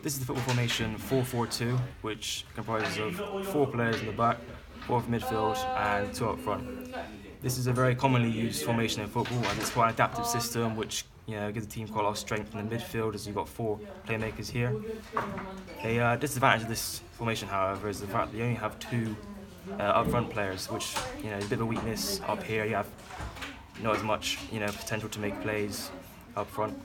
This is the football formation 4-4-2, which comprises of four players in the back, four in midfield, and two up front. This is a very commonly used formation in football, and it's quite an adaptive system, which you know gives the team quite a lot of strength in the midfield, as you've got four playmakers here. The uh, disadvantage of this formation, however, is the fact that you only have two uh, up front players, which you know is a bit of a weakness up here. You have not as much you know potential to make plays up front.